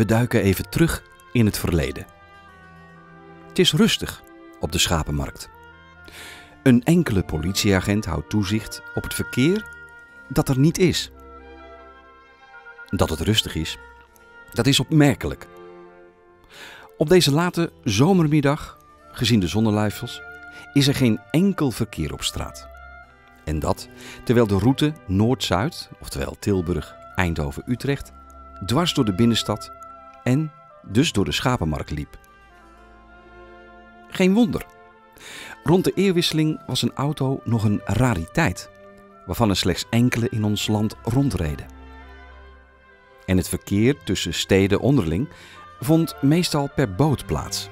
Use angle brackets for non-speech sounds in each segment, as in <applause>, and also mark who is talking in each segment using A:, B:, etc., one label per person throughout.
A: We duiken even terug in het verleden. Het is rustig op de schapenmarkt. Een enkele politieagent houdt toezicht op het verkeer dat er niet is. Dat het rustig is, dat is opmerkelijk. Op deze late zomermiddag, gezien de zonneluifels, is er geen enkel verkeer op straat. En dat terwijl de route Noord-Zuid, oftewel Tilburg, Eindhoven, Utrecht, dwars door de binnenstad en dus door de schapenmarkt liep. Geen wonder. Rond de eeuwwisseling was een auto nog een rariteit, waarvan er slechts enkele in ons land rondreden. En het verkeer tussen steden onderling vond meestal per boot plaats.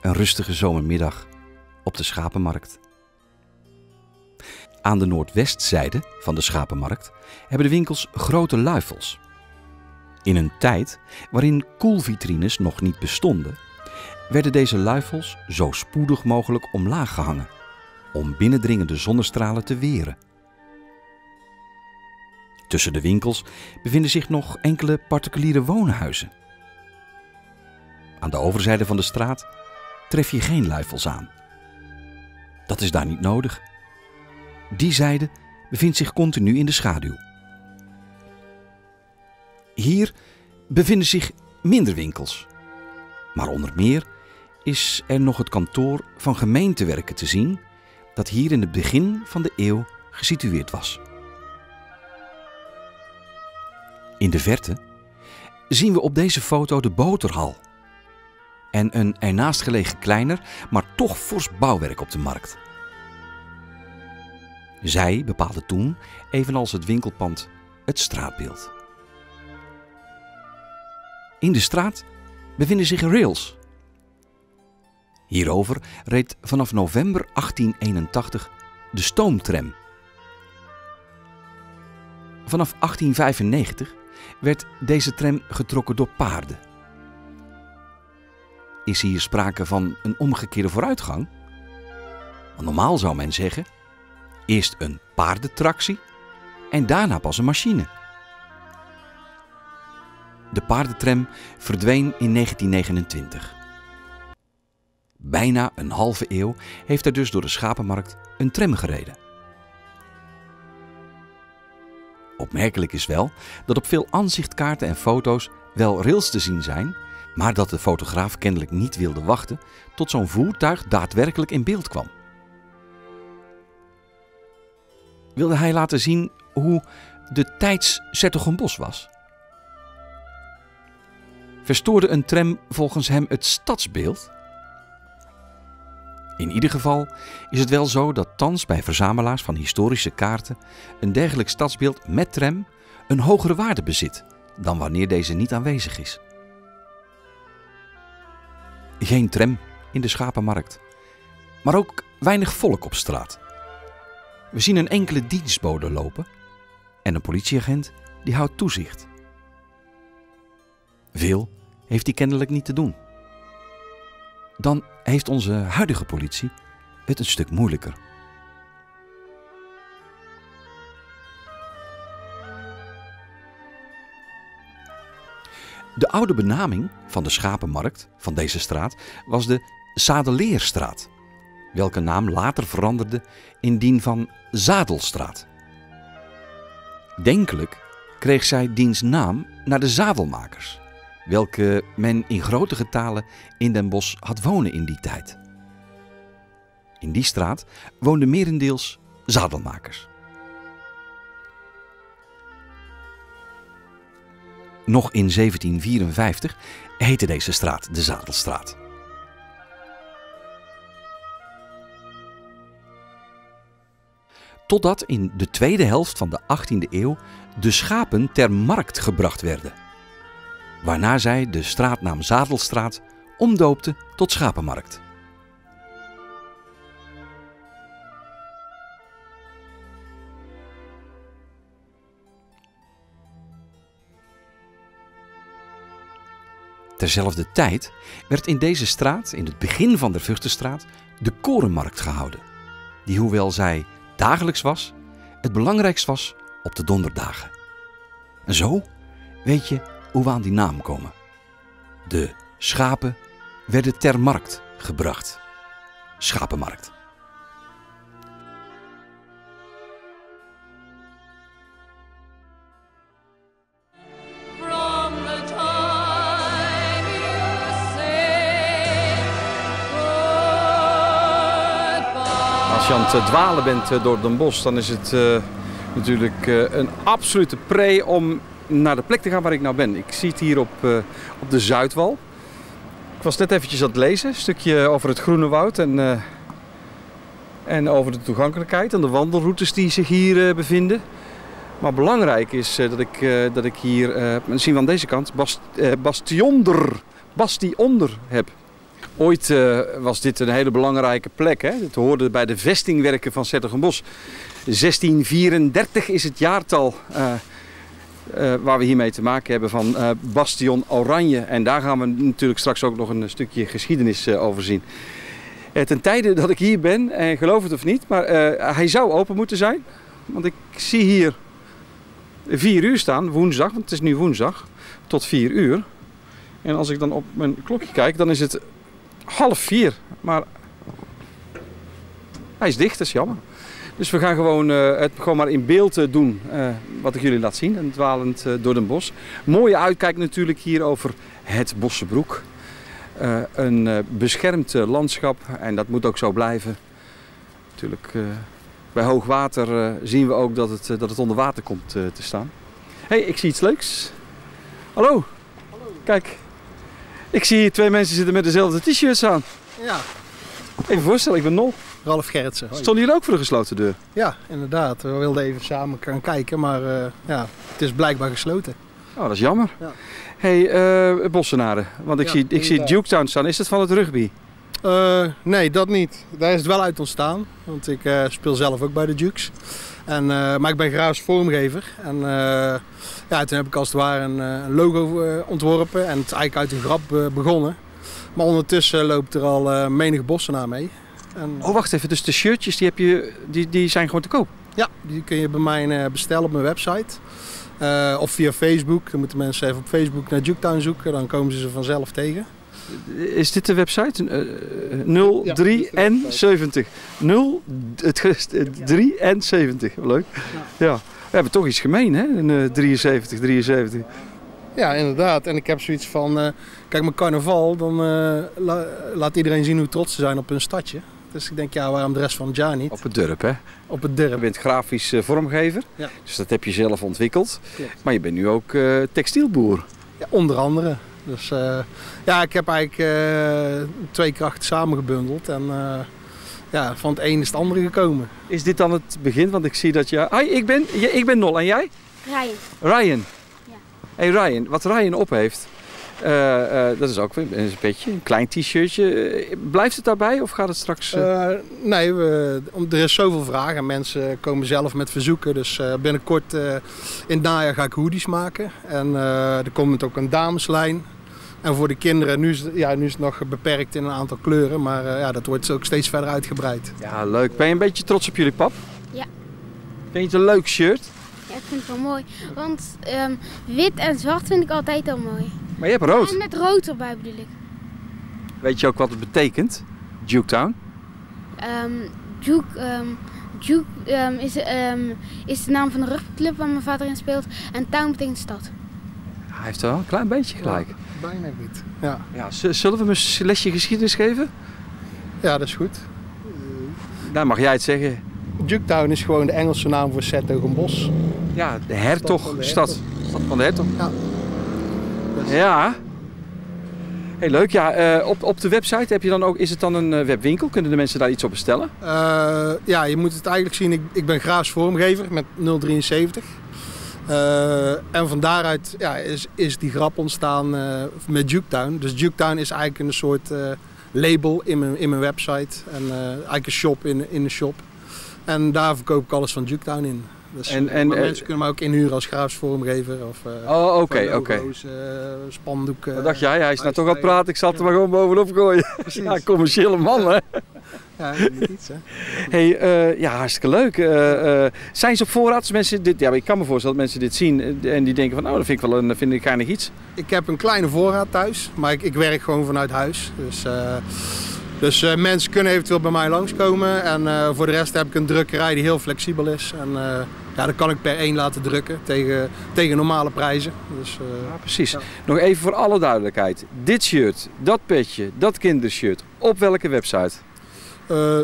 A: Een rustige zomermiddag op de schapenmarkt. Aan de noordwestzijde van de schapenmarkt hebben de winkels grote luifels. In een tijd waarin koelvitrines nog niet bestonden, werden deze luifels zo spoedig mogelijk omlaag gehangen om binnendringende zonnestralen te weren. Tussen de winkels bevinden zich nog enkele particuliere woonhuizen. Aan de overzijde van de straat tref je geen luifels aan. Dat is daar niet nodig. Die zijde bevindt zich continu in de schaduw. Hier bevinden zich minder winkels. Maar onder meer is er nog het kantoor van gemeentewerken te zien, dat hier in het begin van de eeuw gesitueerd was. In de verte zien we op deze foto de boterhal en een ernaast gelegen kleiner, maar toch fors bouwwerk op de markt. Zij bepaalde toen, evenals het winkelpand, het straatbeeld. In de straat bevinden zich rails. Hierover reed vanaf november 1881 de stoomtram. Vanaf 1895 werd deze tram getrokken door paarden. Is hier sprake van een omgekeerde vooruitgang? Normaal zou men zeggen: eerst een paardentractie en daarna pas een machine. De paardentram verdween in 1929. Bijna een halve eeuw heeft er dus door de schapenmarkt een tram gereden. Opmerkelijk is wel dat op veel aanzichtkaarten en foto's wel rails te zien zijn, maar dat de fotograaf kennelijk niet wilde wachten tot zo'n voertuig daadwerkelijk in beeld kwam. Wilde hij laten zien hoe de tijds Bos was? Verstoorde een tram volgens hem het stadsbeeld? In ieder geval is het wel zo dat thans bij verzamelaars van historische kaarten een dergelijk stadsbeeld met tram een hogere waarde bezit dan wanneer deze niet aanwezig is. Geen tram in de schapenmarkt, maar ook weinig volk op straat. We zien een enkele dienstbode lopen en een politieagent die houdt toezicht. Veel heeft hij kennelijk niet te doen. Dan heeft onze huidige politie het een stuk moeilijker. De oude benaming van de schapenmarkt van deze straat was de Zadeleerstraat, welke naam later veranderde in die van Zadelstraat. Denkelijk kreeg zij diens naam naar de zadelmakers, welke men in grote getalen in Den Bosch had wonen in die tijd. In die straat woonden merendeels zadelmakers. Nog in 1754 heette deze straat de Zadelstraat. Totdat in de tweede helft van de 18e eeuw de schapen ter markt gebracht werden. Waarna zij de straatnaam Zadelstraat omdoopte tot Schapenmarkt. Terzelfde tijd werd in deze straat, in het begin van de Vugtenstraat, de korenmarkt gehouden. Die, hoewel zij dagelijks was, het belangrijkst was op de donderdagen. En zo Weet je hoe we aan die naam komen? De schapen werden ter markt gebracht. Schapenmarkt. Als je aan het dwalen bent eh, door Den Bosch, dan is het eh, natuurlijk eh, een absolute pre om naar de plek te gaan waar ik nou ben. Ik zie het hier op, eh, op de Zuidwal. Ik was net eventjes aan het lezen, een stukje over het Groene Woud en, eh, en over de toegankelijkheid en de wandelroutes die zich hier eh, bevinden. Maar belangrijk is dat, ik, dat ik hier, we aan deze kant, bast, eh, bastionder, bastionder heb. Ooit was dit een hele belangrijke plek. Hè? Het hoorde bij de vestingwerken van Zettergenbos. 1634 is het jaartal eh, waar we hiermee te maken hebben van eh, Bastion Oranje. En daar gaan we natuurlijk straks ook nog een stukje geschiedenis eh, over zien. Ten tijde dat ik hier ben, en geloof het of niet, maar hij zou open moeten zijn. Want ik zie hier 4 uur staan, woensdag, want het is nu woensdag, tot 4 uur. En als ik dan op mijn klokje kijk, dan is het half vier. Maar hij is dicht, dat is jammer. Dus we gaan gewoon eh, het gewoon maar in beeld eh, doen eh, wat ik jullie laat zien. En dwalend door den bos. Mooie uitkijk natuurlijk hier over het Bossebroek. Eh, een beschermd landschap en dat moet ook zo blijven. Natuurlijk, bij hoog water eh, zien we ook dat het, dat het onder water komt te staan. Hé, hey, ik zie iets leuks. Hallo. Kijk, ik zie hier twee mensen zitten met dezelfde t-shirts aan.
B: Ja,
A: Even voorstellen, ik ben Nol.
B: Ralf Gerritsen. Hoi.
A: Stonden jullie ook voor de gesloten deur?
B: Ja, inderdaad. We wilden even samen gaan kijken, maar eh, ja, het is blijkbaar gesloten.
A: Oh, dat is jammer.
B: Ja.
A: Hé, hey, Bossenaren, want ik
B: Ja,
A: zie, ik zie
B: inderdaad.
A: Duketown staan. Is dat van het rugby?
B: Eh, nee, dat niet. Daar is het wel uit ontstaan, want ik eh, speel zelf ook bij de Dukes. En, eh, maar ik ben grafisch vormgever. En eh, ja, toen heb ik als het ware een, eh, een logo eh, ontworpen en het is eigenlijk uit een grap eh, begonnen. Maar ondertussen loopt er al eh menig bossenaar mee. En,
A: Oh, wacht even. Dus de shirtjes die heb je, die, die zijn gewoon te koop?
B: Ja, die kun je bij mij eh, bestellen op mijn website. Eh, of via Facebook. Dan moeten mensen even op Facebook naar Juketown zoeken. Dan komen ze ze vanzelf tegen.
A: Is dit de website?
B: Ja,
A: 03
B: dit is de
A: en
B: website.
A: 70. 0, het, gest- eh, 3 en 70. Leuk. Ja. We hebben toch iets gemeen, hè? Een eh, 73, 73.
B: Ja, inderdaad. En ik heb zoiets van... kijk, met carnaval, dan la- laat iedereen zien hoe trots ze zijn op hun stadje. Dus ik denk, ja, waarom de rest van het jaar niet?
A: Op het dorp, hè?
B: Op het
A: Je
B: derp.
A: bent grafisch eh, vormgever.
B: Ja.
A: Dus dat heb je zelf ontwikkeld.
B: Klopt.
A: Maar je bent nu ook eh, textielboer.
B: Ja, onder andere. Dus eh, ja, ik heb eigenlijk eh, twee krachten samengebundeld. En eh, ja, van het een is het andere gekomen.
A: Is dit dan het begin? Want ik zie dat je... Hi, ik ben, ik ben Nol. En jij?
C: Rijden.
A: Ryan.
C: Ja.
A: Hey Ryan, wat Ryan op heeft, dat is ook weer een petje, een klein t-shirtje. Eh, blijft het daarbij of gaat het straks... eh,
B: Eh, nee, we, om- er is zoveel vragen en mensen komen zelf met verzoeken. Dus eh, binnenkort eh, in het najaar ga ik hoodies maken. En eh, er komt ook een dameslijn. En voor de kinderen, nu is, het- ja, nu is het nog beperkt in een aantal kleuren. Maar eh, ja, dat wordt ook steeds verder uitgebreid.
A: Ja, leuk. Ben je een beetje trots op jullie pap?
C: Ja.
A: Vind je het een leuk shirt?
C: Ik vind het wel mooi. Want ehm, wit en zwart vind ik altijd al mooi.
A: Maar je hebt rood.
C: En met rood erbij bedoel ik.
A: Weet je ook wat het betekent? Duketown?
C: Ehm Duke, ehm, Duke ehm, is, ehm, is de naam van de rugbyclub waar mijn vader in speelt. En Town betekent stad.
A: Hij heeft wel een klein beetje gelijk.
B: Bijna goed. Ja,
A: Ja, zullen we hem een lesje geschiedenis geven?
B: ja dat is goed.
A: Nou, mag jij het zeggen.
B: Juketown is gewoon de Engelse naam voor Zettogenbos.
A: Ja, de hertogstad.
B: de
A: Stad van de hertog.
B: Ja.
A: Ja. Heel leuk. Ja, eh, op, op de website heb je dan ook, is het dan een eh, webwinkel? Kunnen de mensen daar iets op bestellen?
B: Eh, ja, je moet het eigenlijk zien. Ik, ik ben graafs vormgever met 073. Eh, en van daaruit ja, is, is die grap ontstaan met Juketown. Dus Juketown is eigenlijk een soort label in mijn, in mijn website. En eigenlijk een shop in, in de shop. En daar verkoop ik alles van Juketown in. Dus,
A: En- en,
B: maar mensen kunnen me ook inhuren als graafs vormgever. Of, eh,
A: Oh, oké,
B: logo's, eh, spandoeken.
A: Wat dacht jij? Hij is nou toch aan het praten, ik zal het er maar gewoon bovenop gooien. <laughs>
B: Precies.
A: Ja, commerciële man hè. <laughs>
B: Ja, iets, hè.
A: Hey, eh, ja, hartstikke leuk. Zijn ze op voorraad? Mensen dit, ja, ik kan me voorstellen dat mensen dit zien en die denken van, nou, dat vind ik wel een, vind ik geinig iets.
B: Ik heb een kleine voorraad thuis, maar ik, ik werk gewoon vanuit huis. Dus, dus mensen kunnen eventueel bij mij langskomen. En voor de rest heb ik een drukkerij die heel flexibel is. En ja, dat kan ik per één laten drukken tegen, tegen normale prijzen. Dus, eh,
A: Ja, precies.
B: Ja.
A: Nog even voor alle duidelijkheid. Dit shirt, dat petje, dat kindershirt, op welke website?
B: eh,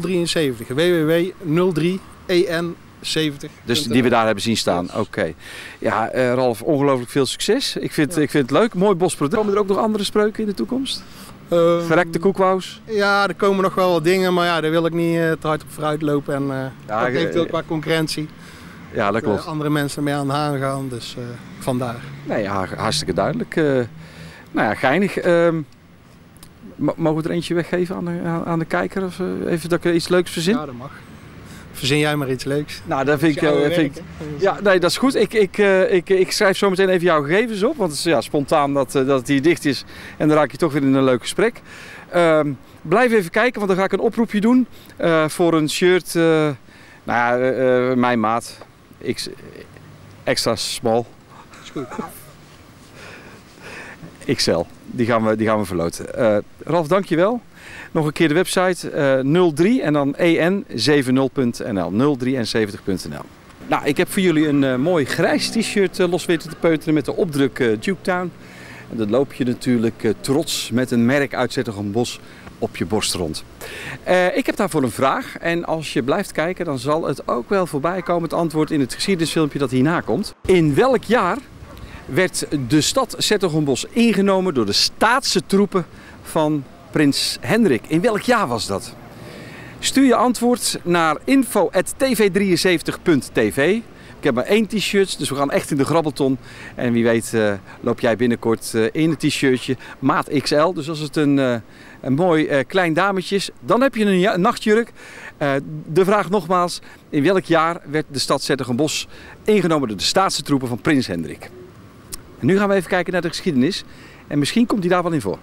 B: 073 www.03en70.
A: Dus die we daar hebben zien staan. Oké. Ja, eh, Ralf, ongelooflijk veel succes. Ik vind, ik vind het leuk. Mooi bosproduct. Komen er ook nog andere spreuken in de toekomst?
B: Eh,
A: Verrekte koekwous?
B: Ja, er komen nog wel wat dingen, maar ja, daar wil ik niet eh, te hard op vooruit lopen. En
A: Ja,
B: dat heeft ook qua concurrentie.
A: Ja, dat klopt.
B: Andere mensen mee aan de haan gaan, dus eh, vandaar.
A: Nee, ja, hartstikke duidelijk. Eh, nou ja, geinig. Ehm, mo- mogen we er eentje weggeven aan de, aan- de kijker? Of, eh, even dat ik er iets leuks verzin?
B: Ja, dat mag. Verzin jij maar iets leuks.
A: Nou, dat vind ik...
B: Dat
A: vind ik ja, nee, dat is goed. Ik, ik, eh, ik, ik schrijf zo meteen even jouw gegevens op. Want het is ja, spontaan dat, dat het hier dicht is. En dan raak je toch weer in een leuk gesprek. Ehm, blijf even kijken, want dan ga ik een oproepje doen. eh, voor een shirt. eh, nou ja, mijn maat. X, extra small.
B: Is goed.
A: XL. Die gaan we, die gaan we verloten. Eh Ralf, dankjewel. Nog een keer de website eh 03 en dan en70.nl. 03en70.nl. Nou, ik heb voor jullie een eh, mooi grijs t-shirt los weten te peuteren met de opdruk eh Duketown. En dat loop je natuurlijk trots met een merk uit Bos op je borst rond. Eh, ik heb daarvoor een vraag en als je blijft kijken dan zal het ook wel voorbij komen het antwoord in het geschiedenisfilmpje dat hierna komt. In welk jaar werd de stad Zettergombos ingenomen door de staatse troepen van prins Hendrik. In welk jaar was dat? Stuur je antwoord naar info.tv73.tv. Ik heb maar één t-shirt, dus we gaan echt in de grabbelton. En wie weet eh, loop jij binnenkort eh, in een t-shirtje maat XL. Dus als het een, een mooi eh, klein dametje dan heb je een, ja- een nachtjurk. Eh, de vraag nogmaals, in welk jaar werd de stad Zettergombos ingenomen door de staatse troepen van prins Hendrik? En nu gaan we even kijken naar de geschiedenis. En misschien komt die daar wel in voor.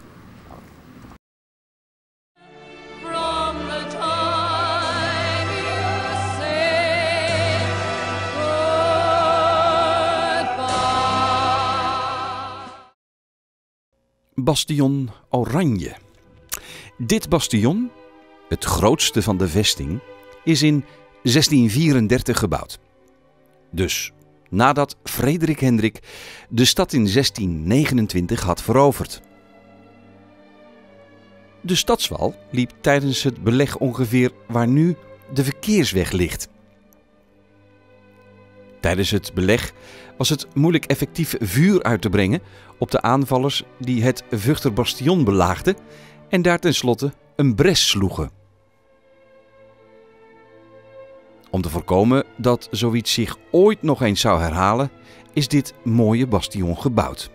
A: Bastion Oranje. Dit bastion, het grootste van de vesting, is in 1634 gebouwd. Dus nadat Frederik Hendrik de stad in 1629 had veroverd. De stadswal liep tijdens het beleg ongeveer waar nu de verkeersweg ligt. Tijdens het beleg was het moeilijk effectief vuur uit te brengen op de aanvallers die het Vuchter bastion belaagden en daar tenslotte een bres sloegen. Om te voorkomen dat zoiets zich ooit nog eens zou herhalen, is dit mooie bastion gebouwd.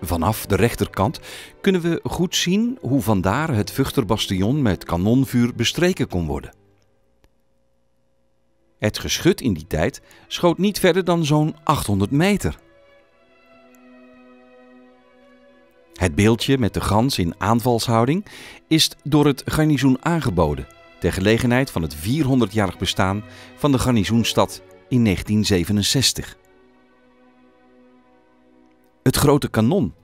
A: Vanaf de rechterkant kunnen we goed zien hoe vandaar het Vuchterbastion met kanonvuur bestreken kon worden. Het geschut in die tijd schoot niet verder dan zo'n 800 meter. Het beeldje met de gans in aanvalshouding is door het garnizoen aangeboden ter gelegenheid van het 400-jarig bestaan van de garnizoenstad in 1967. Het grote kanon.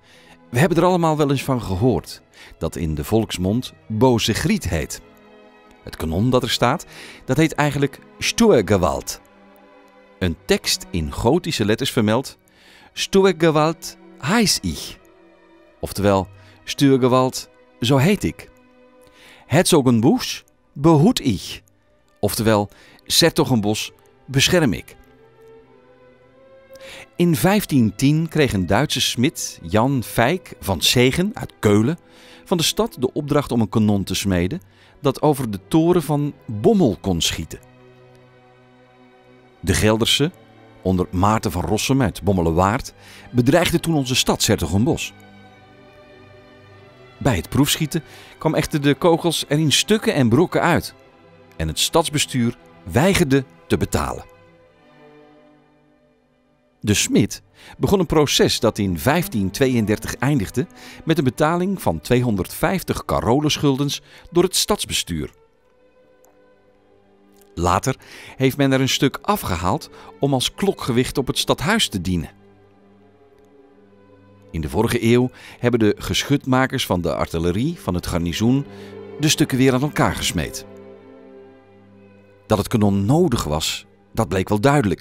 A: We hebben er allemaal wel eens van gehoord dat in de volksmond boze griet heet. Het kanon dat er staat, dat heet eigenlijk Sturgewalt. Een tekst in gotische letters vermeldt Sturgewalt heiß ich. Oftewel, Sturgewalt, zo heet ik. Herzogenbusch behoed ich. Oftewel, Sertogenbos bescherm ik. In 1510 kreeg een Duitse smid, Jan Fijk van Zegen uit Keulen, van de stad de opdracht om een kanon te smeden dat over de toren van Bommel kon schieten. De Gelderse, onder Maarten van Rossum uit Bommelenwaard, bedreigde toen onze stad Sertogenbos. Bij het proefschieten kwam echter de kogels er in stukken en brokken uit en het stadsbestuur weigerde te betalen. De smid begon een proces dat in 1532 eindigde met een betaling van 250 carolenschuldens door het stadsbestuur. Later heeft men er een stuk afgehaald om als klokgewicht op het stadhuis te dienen. In de vorige eeuw hebben de geschutmakers van de artillerie van het garnizoen de stukken weer aan elkaar gesmeed. Dat het kanon nodig was, dat bleek wel duidelijk.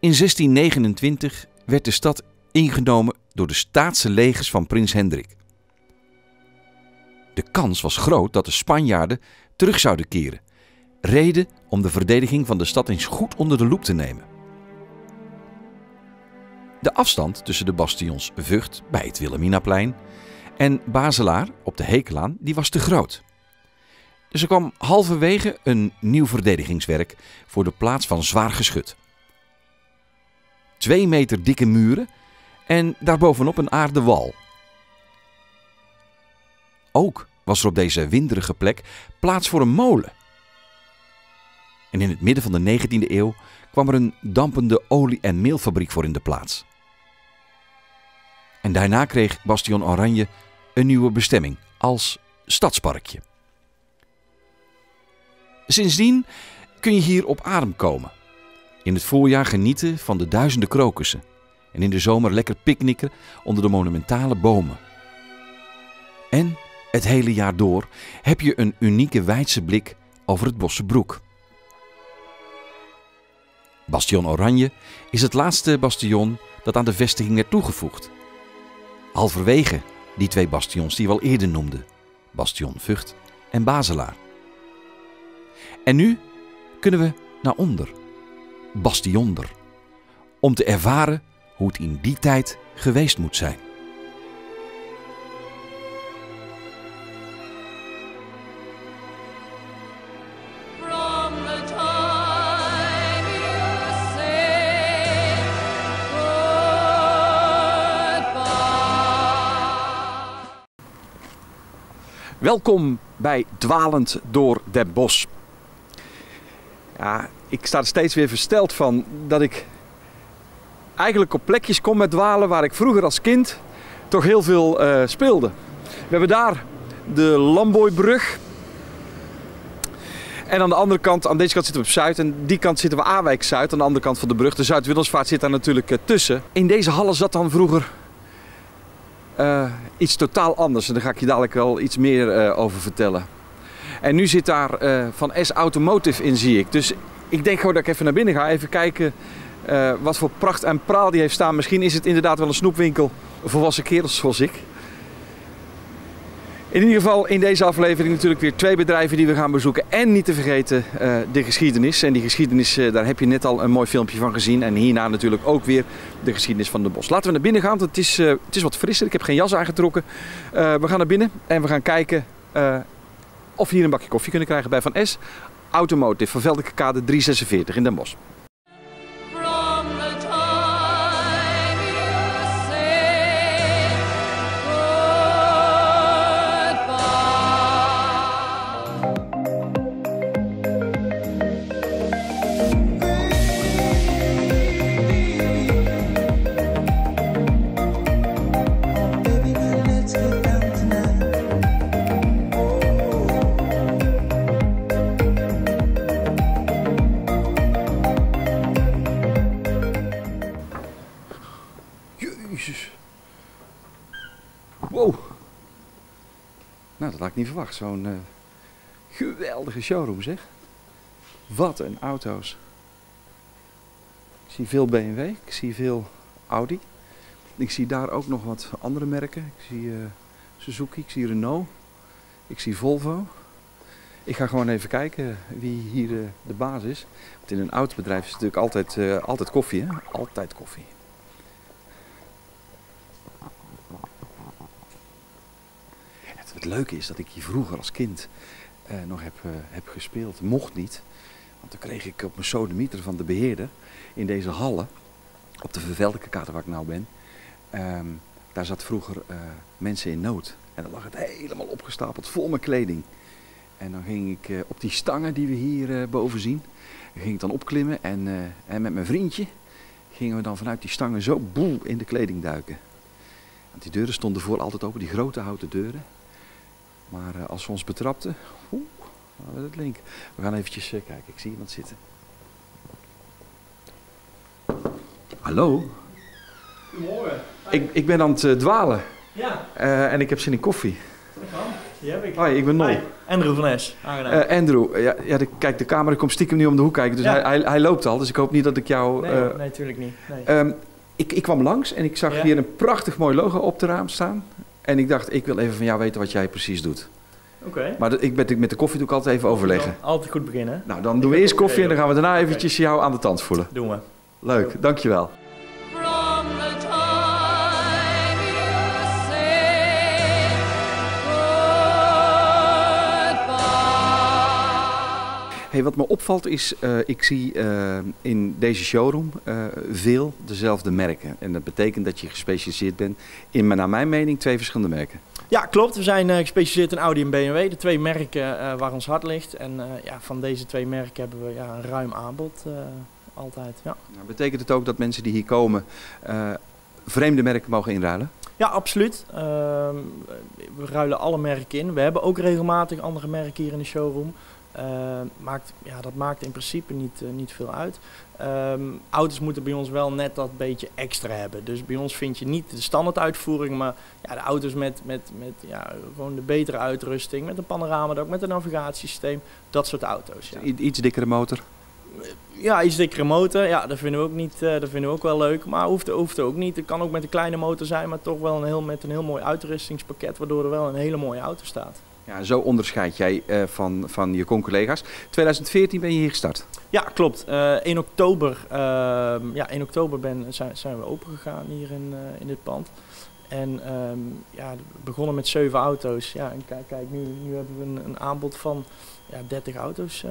A: In 1629 werd de stad ingenomen door de staatse legers van prins Hendrik. De kans was groot dat de Spanjaarden terug zouden keren. Reden om de verdediging van de stad eens goed onder de loep te nemen. De afstand tussen de bastions Vught bij het Wilhelminaplein en Baselaar op de Hekelaan die was te groot. Dus er kwam halverwege een nieuw verdedigingswerk voor de plaats van zwaar geschut. Twee meter dikke muren en daarbovenop een aarden wal. Ook was er op deze winderige plek plaats voor een molen. En in het midden van de 19e eeuw kwam er een dampende olie- en meelfabriek voor in de plaats. En daarna kreeg Bastion Oranje een nieuwe bestemming als stadsparkje. Sindsdien kun je hier op adem komen. In het voorjaar genieten van de duizenden krokussen. En in de zomer lekker picknicken onder de monumentale bomen. En het hele jaar door heb je een unieke wijdse blik over het Bossebroek. Bastion Oranje is het laatste bastion dat aan de vestiging werd toegevoegd. Halverwege die twee bastions die we al eerder noemden: Bastion Vught en Baselaar. En nu kunnen we naar onder, Bastionder, om te ervaren hoe het in die tijd geweest moet zijn.
D: Welkom bij Dwalend door Den Bosch. Ja, ik sta er steeds weer versteld van dat ik eigenlijk op plekjes kom met dwalen waar ik vroeger als kind toch heel veel eh, speelde. We hebben daar de Lamboybrug. En aan de andere kant, aan deze kant zitten we op Zuid en die kant zitten we Awijk Zuid. Aan de andere kant van de brug. De Zuid-Widdelsvaart zit daar natuurlijk eh, tussen. In deze hallen zat dan vroeger eh, iets totaal anders. En daar ga ik je dadelijk wel iets meer eh, over vertellen. En nu zit daar eh, van S Automotive in, zie ik. Dus ik denk gewoon dat ik even naar binnen ga. Even kijken wat voor pracht en praal die heeft staan. Misschien is het inderdaad wel een snoepwinkel. voor Volwassen kerels zoals ik. In ieder geval in deze aflevering natuurlijk weer twee bedrijven die we gaan bezoeken. En niet te vergeten eh, de geschiedenis. En die geschiedenis, eh, daar heb je net al een mooi filmpje van gezien. En hierna natuurlijk ook weer de geschiedenis van de bos. Laten we naar binnen gaan, het is, eh, het is wat frisser. Ik heb geen jas aangetrokken. We gaan naar binnen en we gaan kijken of we hier een bakje koffie kunnen krijgen bij Van S. Automotive, van Kade 346 in Den Bosch. Ik niet verwacht. Zo'n eh, geweldige showroom zeg. Wat een auto's. Ik zie veel BMW, ik zie veel Audi. Ik zie daar ook nog wat andere merken. Ik zie eh, Suzuki, ik zie Renault. Ik zie Volvo. Ik ga gewoon even kijken wie hier eh, de baas is. Want in een autobedrijf is natuurlijk altijd, altijd koffie, hè? Altijd koffie. Het, leuke is dat ik hier vroeger als kind eh, nog heb, eh, heb gespeeld. Mocht niet, want dan kreeg ik op mijn sodemieter van de beheerder in deze hallen, op de Verveldeke kaart waar ik nou ben, ehm, daar zat vroeger eh, mensen in nood. En dan lag het helemaal opgestapeld, vol met kleding. En dan ging ik op die stangen die we hier boven zien, ging ik dan opklimmen en, en met mijn vriendje
A: gingen we dan vanuit die stangen zo boel in de kleding duiken. Want die deuren stonden voor altijd open, die grote houten deuren. Maar eh, als we ons betrapten, oeh, we het link. We gaan eventjes eh, kijken, ik zie iemand zitten. Hallo,
E: Goedemorgen.
A: ik, ik ben aan het eh, dwalen
E: Ja,
A: en ik heb zin in koffie.
E: dat kan. Die heb ik.
A: Hoi, ik ben Nol.
E: Hi, Andrew van Es. Aangenaam.
A: Eh, Andrew, ja, ja de, kijk, de camera komt stiekem nu om de hoek kijken, dus
E: Ja.
A: hij, hij, hij loopt al. Dus ik hoop niet dat ik jou...
E: nee, natuurlijk niet. Nee.
A: Ehm, ik, ik kwam langs en ik zag
E: Ja.
A: hier een prachtig mooi logo op de raam staan. En ik dacht, ik wil even van jou weten wat jij precies doet.
E: Oké.
A: Maar ik met, met de koffie doe ik altijd even overleggen.
E: Altijd goed beginnen.
A: Nou, dan doen we eerst koffie en dan gaan we daarna eventjes jou aan de tand voelen.
E: Doen we.
A: Leuk, dankjewel. Hey, wat me opvalt is, eh, ik zie eh, in deze showroom eh, veel dezelfde merken. En dat betekent dat je gespecialiseerd bent in, naar mijn mening, twee verschillende merken.
E: Ja, klopt. We zijn gespecialiseerd in Audi en BMW. De twee merken waar ons hart ligt. En ja, van deze twee merken hebben we ja, een ruim aanbod. altijd, ja.
A: Nou, betekent het ook dat mensen die hier komen vreemde merken mogen inruilen?
E: Ja, absoluut. Ehm, we ruilen alle merken in. We hebben ook regelmatig andere merken hier in de showroom. Ehm, maakt, ja, dat maakt in principe niet, eh, niet veel uit. Ehm, auto's moeten bij ons wel net dat beetje extra hebben. Dus bij ons vind je niet de standaard uitvoering, maar ja, de auto's met, met, met ja, gewoon de betere uitrusting, met een panoramadak, met een navigatiesysteem, dat soort auto's. Ja.
A: Iets dikkere motor?
E: Ja, iets dikkere motor. Ja, dat vinden we ook, niet, eh, dat vinden we ook wel leuk. Maar hoeft, hoeft ook niet. Het kan ook met een kleine motor zijn, maar toch wel een heel, met een heel mooi uitrustingspakket, waardoor er wel een hele mooie auto staat.
A: Ja, zo onderscheid jij eh, van, van je con-collega's. 2014 ben je hier gestart.
E: Ja, klopt. Eh 1 oktober, ehm, ja, 1 oktober ben, zijn, zijn we open gegaan hier in, eh, in dit pand. En ehm, ja, begonnen met zeven auto's. Ja, en kijk, kijk nu, nu hebben we een, een aanbod van ja, 30 auto's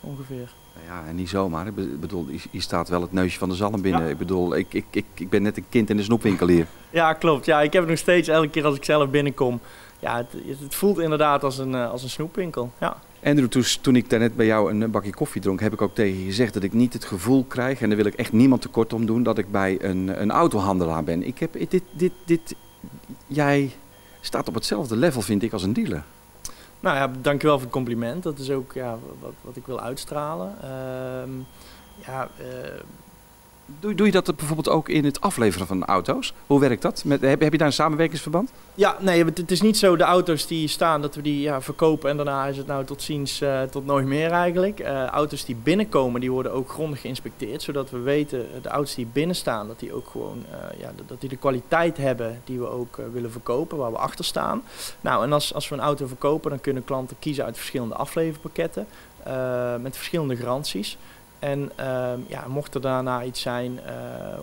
E: ongeveer.
A: Nou Ja, en niet zomaar. Ik be- bedoel, hier- hier staat wel het neusje van de zalm binnen.
E: Ja.
A: Ik bedoel, ik, ik, ik, ik ben net een kind in de snoepwinkel hier.
E: Ja, klopt. Ja, ik heb het nog steeds elke keer als ik zelf binnenkom. Ja, het, het voelt inderdaad als een, eh, als een snoepwinkel. Ja.
A: Andrew, toen, toen ik daarnet bij jou een bakje koffie dronk, heb ik ook tegen je gezegd dat ik niet het gevoel krijg, en daar wil ik echt niemand tekort om doen, dat ik bij een, een autohandelaar ben. Ik heb dit, dit, dit, jij staat op hetzelfde level, vind ik, als een dealer.
E: Nou ja, dankjewel voor het compliment. Dat is ook ja, wat, wat ik wil uitstralen. Ehm, ja, eh,
A: Doe, doe je dat bijvoorbeeld ook in het afleveren van auto's? Hoe werkt dat? Heb, heb je daar een samenwerkingsverband?
E: ja, nee, het, is niet zo de auto's die staan dat we die ja, verkopen en daarna is het nou tot ziens, eh, tot nooit meer eigenlijk. Eh, auto's die binnenkomen, die worden ook grondig geïnspecteerd, zodat we weten, de auto's die binnen staan, dat die ook gewoon, eh, ja, dat- die de kwaliteit hebben die we ook eh, willen verkopen, waar we achter staan. Nou, en als, als we een auto verkopen, dan kunnen klanten kiezen uit verschillende afleverpakketten eh, met verschillende garanties. En ehm, ja, mocht er daarna iets zijn, eh,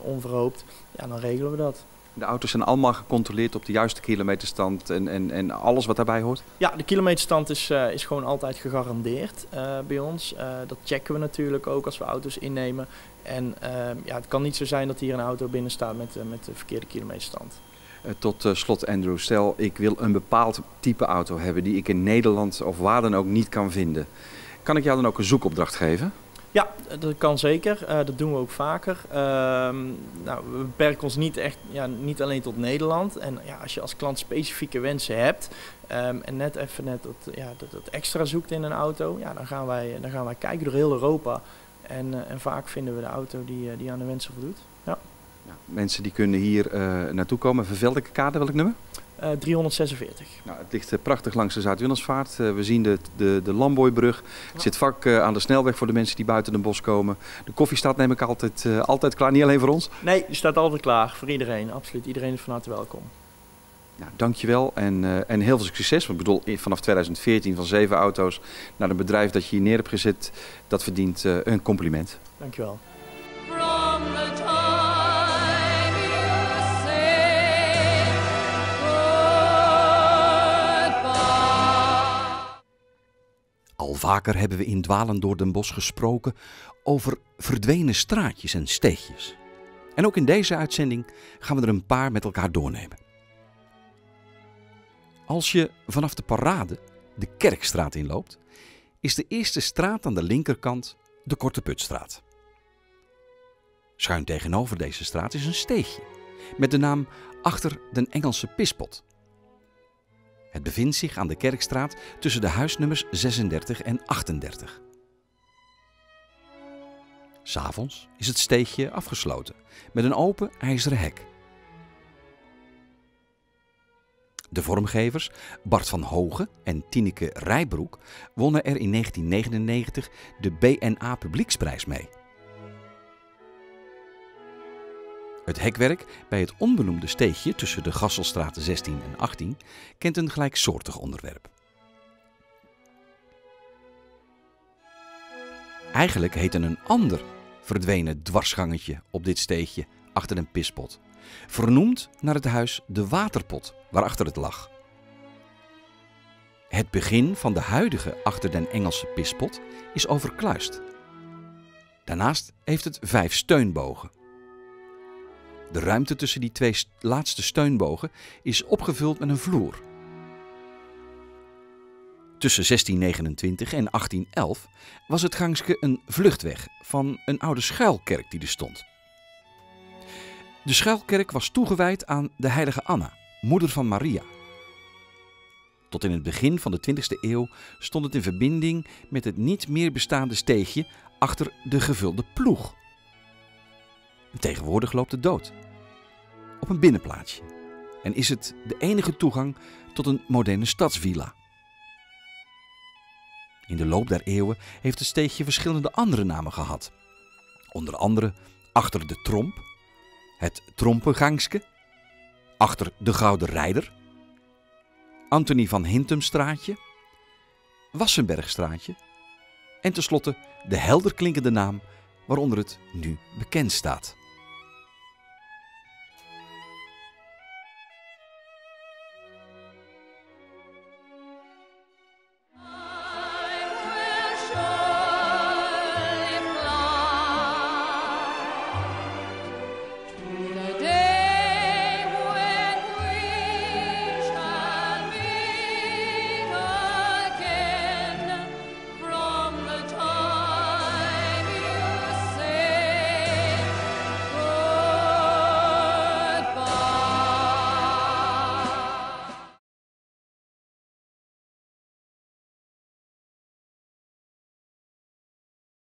E: onverhoopt, ja, dan regelen we dat.
A: De auto's zijn allemaal gecontroleerd op de juiste kilometerstand en, en, en alles wat daarbij hoort?
E: Ja, de kilometerstand is, eh, is gewoon altijd gegarandeerd eh, bij ons. Dat checken we natuurlijk ook als we auto's innemen. En ehm, ja, het kan niet zo zijn dat hier een auto binnen staat met, met de verkeerde kilometerstand.
A: Tot slot, Andrew, stel ik wil een bepaald type auto hebben die ik in Nederland of waar dan ook niet kan vinden. Kan ik jou dan ook een zoekopdracht geven?
E: Ja, dat kan zeker. Eh, dat doen we ook vaker. Ehm, nou, we beperken ons niet, echt, ja, niet alleen tot Nederland. En ja, als je als klant specifieke wensen hebt ehm, en net even net dat, ja, dat, extra zoekt in een auto, ja, dan, gaan wij, dan gaan wij kijken door heel Europa. En, eh, en vaak vinden we de auto die, eh, die aan de wensen voldoet.
A: Nou, mensen die kunnen hier naartoe komen. Verveldelijke kade, welk nummer?
E: Eh 346.
A: Nou, het ligt eh, prachtig langs de Zuid-Willemsvaart. Eh, we zien de, de, de Lamboybrug. Zit vak eh, aan de snelweg voor de mensen die buiten Den bos komen. De koffie staat neem ik altijd, eh, altijd klaar, niet alleen voor ons.
E: Nee, die staat altijd klaar voor iedereen. Absoluut. Iedereen is van harte welkom.
A: Nou, dankjewel en, eh, en heel veel succes. Want ik bedoel, vanaf 2014 van zeven auto's naar een bedrijf dat je hier neer hebt gezet, dat verdient eh, een compliment.
E: Dankjewel.
F: Al vaker hebben we in Dwalen door Den Bosch gesproken over verdwenen straatjes en steegjes. En ook in deze uitzending gaan we er een paar met elkaar doornemen. Als je vanaf de parade de Kerkstraat inloopt, is de eerste straat aan de linkerkant de Korte Putstraat.
A: Schuin tegenover deze straat is een steegje met de naam Achter den Engelse Pispot. Het bevindt zich aan de Kerkstraat tussen de huisnummers 36 en 38. S'avonds is het steegje afgesloten met een open ijzeren hek. De vormgevers Bart van Hogen en Tineke Rijbroek wonnen er in 1999 de BNA Publieksprijs mee. Het hekwerk bij het onbenoemde steegje tussen de Gasselstraten 16 en 18 kent een gelijksoortig onderwerp. Eigenlijk heette een ander verdwenen dwarsgangetje op dit steegje achter een pispot, vernoemd naar het huis De Waterpot waarachter het lag. Het begin van de huidige achter den Engelse pispot is overkluist. Daarnaast heeft het vijf steunbogen. De ruimte tussen die twee st- laatste steunbogen is opgevuld met een vloer. Tussen 1629 en 1811 was het gangske een vluchtweg van een oude schuilkerk die er stond. De schuilkerk was toegewijd aan de heilige Anna, moeder van Maria. Tot in het begin van de 20e eeuw stond het in verbinding met het niet meer bestaande steegje achter de gevulde ploeg. Tegenwoordig loopt het dood. Op een binnenplaatsje. En is het de enige toegang tot een moderne stadsvilla. In de loop der eeuwen heeft het steegje verschillende andere namen gehad. Onder andere achter de tromp, het trompengangske, achter de Gouden Rijder, Anthony van Hintumstraatje, Wassenbergstraatje en tenslotte de helder klinkende naam waaronder het nu bekend staat.